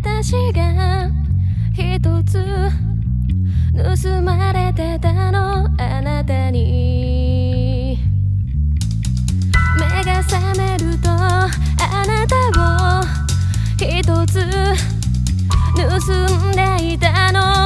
私が一つ盗まれてたのあなたに。目が覚めるとあなたを一つ盗んでいたの。